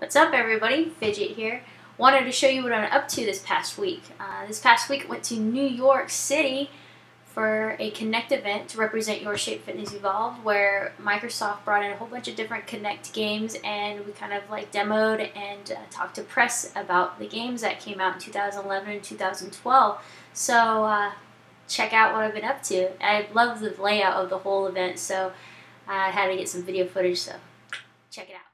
What's up everybody? Fidget here. Wanted to show you what I'm up to this past week. Uh, this past week went to New York City for a Kinect event to represent Your Shape Fitness Evolved where Microsoft brought in a whole bunch of different Kinect games and we kind of like demoed and uh, talked to press about the games that came out in 2011 and 2012. So uh, check out what I've been up to. I love the layout of the whole event so uh, I had to get some video footage so check it out.